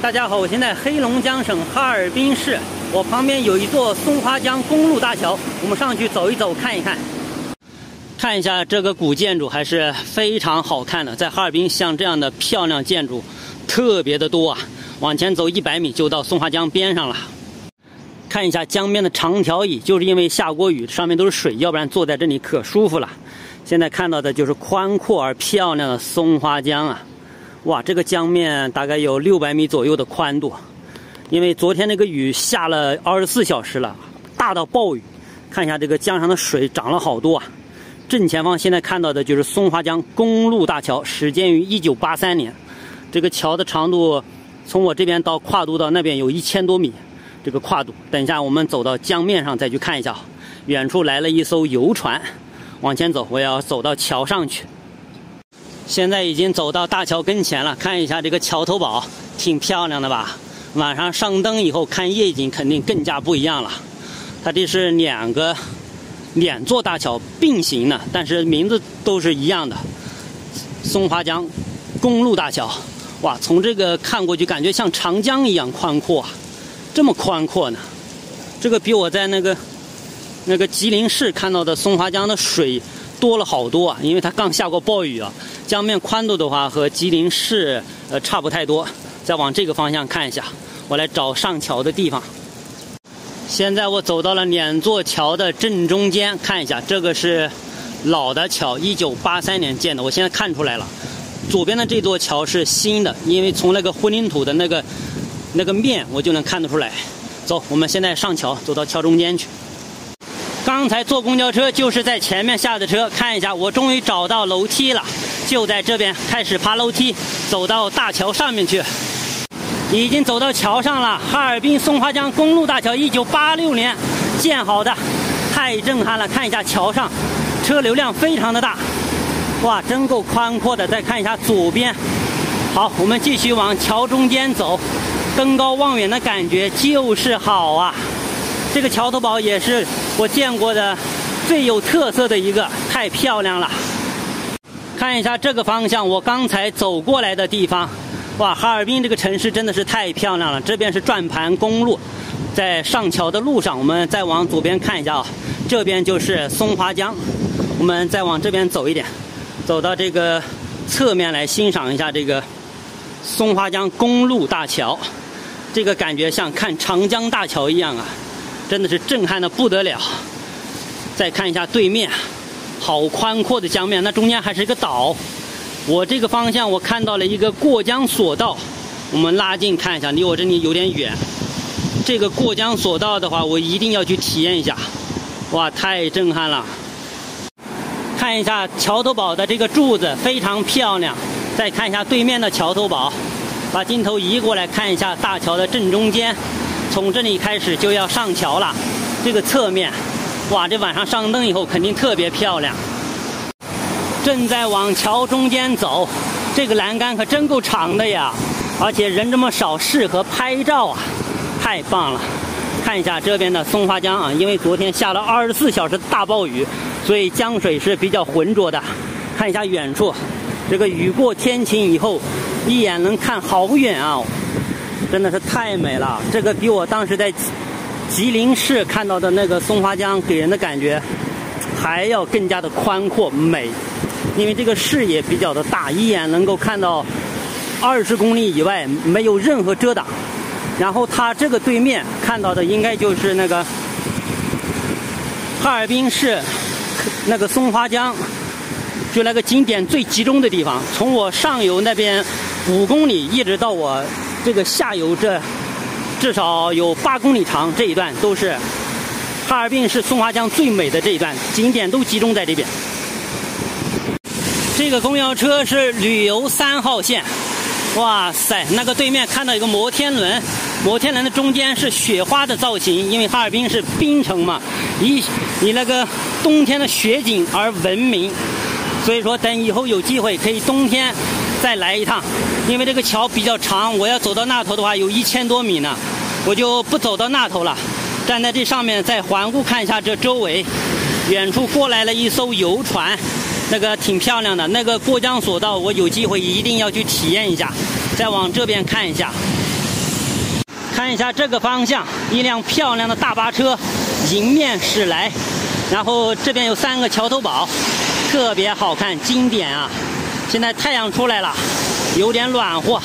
大家好，我现在黑龙江省哈尔滨市，我旁边有一座松花江公路大桥，我们上去走一走，看一看。看一下这个古建筑还是非常好看的，在哈尔滨像这样的漂亮建筑特别的多啊。往前走一百米就到松花江边上了。看一下江边的长条椅，就是因为下过雨，上面都是水，要不然坐在这里可舒服了。现在看到的就是宽阔而漂亮的松花江啊。哇，这个江面大概有六百米左右的宽度，因为昨天那个雨下了二十四小时了，大到暴雨。看一下这个江上的水涨了好多啊！正前方现在看到的就是松花江公路大桥，始建于一九八三年。这个桥的长度从我这边到跨度到那边有一千多米，这个跨度。等一下我们走到江面上再去看一下。远处来了一艘游船，往前走，我要走到桥上去。现在已经走到大桥跟前了，看一下这个桥头堡，挺漂亮的吧？晚上上灯以后看夜景肯定更加不一样了。它这是两个两座大桥并行的，但是名字都是一样的——松花江公路大桥。哇，从这个看过去感觉像长江一样宽阔，这么宽阔呢？这个比我在那个那个吉林市看到的松花江的水多了好多啊，因为它刚下过暴雨啊。江面宽度的话和吉林市呃差不太多，再往这个方向看一下，我来找上桥的地方。现在我走到了两座桥的正中间，看一下，这个是老的桥，一九八三年建的，我现在看出来了。左边的这座桥是新的，因为从那个混凝土的那个那个面我就能看得出来。走，我们现在上桥，走到桥中间去。刚才坐公交车就是在前面下的车，看一下，我终于找到楼梯了。就在这边开始爬楼梯，走到大桥上面去。已经走到桥上了。哈尔滨松花江公路大桥，一九八六年建好的，太震撼了！看一下桥上，车流量非常的大，哇，真够宽阔的。再看一下左边，好，我们继续往桥中间走，登高望远的感觉就是好啊！这个桥头堡也是我见过的最有特色的一个，太漂亮了。看一下这个方向，我刚才走过来的地方，哇，哈尔滨这个城市真的是太漂亮了。这边是转盘公路，在上桥的路上，我们再往左边看一下啊，这边就是松花江。我们再往这边走一点，走到这个侧面来欣赏一下这个松花江公路大桥，这个感觉像看长江大桥一样啊，真的是震撼的不得了。再看一下对面。好宽阔的江面，那中间还是一个岛。我这个方向我看到了一个过江索道，我们拉近看一下，离我这里有点远。这个过江索道的话，我一定要去体验一下。哇，太震撼了！看一下桥头堡的这个柱子非常漂亮。再看一下对面的桥头堡，把镜头移过来看一下大桥的正中间。从这里开始就要上桥了，这个侧面。哇，这晚上上灯以后肯定特别漂亮。正在往桥中间走，这个栏杆可真够长的呀！而且人这么少，适合拍照啊，太棒了！看一下这边的松花江啊，因为昨天下了二十四小时大暴雨，所以江水是比较浑浊的。看一下远处，这个雨过天晴以后，一眼能看好远啊，真的是太美了。这个比我当时在。吉林市看到的那个松花江，给人的感觉还要更加的宽阔美，因为这个视野比较的大，一眼能够看到二十公里以外，没有任何遮挡。然后它这个对面看到的应该就是那个哈尔滨市那个松花江，就那个景点最集中的地方。从我上游那边五公里，一直到我这个下游这。至少有八公里长，这一段都是哈尔滨市松花江最美的这一段，景点都集中在这边。这个公交车是旅游三号线，哇塞，那个对面看到一个摩天轮，摩天轮的中间是雪花的造型，因为哈尔滨是冰城嘛，以以那个冬天的雪景而闻名，所以说等以后有机会可以冬天。再来一趟，因为这个桥比较长，我要走到那头的话有一千多米呢，我就不走到那头了，站在这上面再环顾看一下这周围。远处过来了一艘游船，那个挺漂亮的。那个过江索道，我有机会一定要去体验一下。再往这边看一下，看一下这个方向，一辆漂亮的大巴车迎面驶来，然后这边有三个桥头堡，特别好看，经典啊！现在太阳出来了，有点暖和，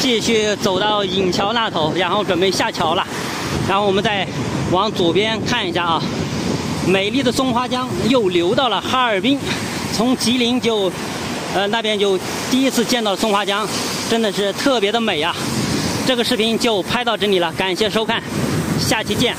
继续走到引桥那头，然后准备下桥了。然后我们再往左边看一下啊，美丽的松花江又流到了哈尔滨，从吉林就，呃那边就第一次见到松花江，真的是特别的美啊！这个视频就拍到这里了，感谢收看，下期见。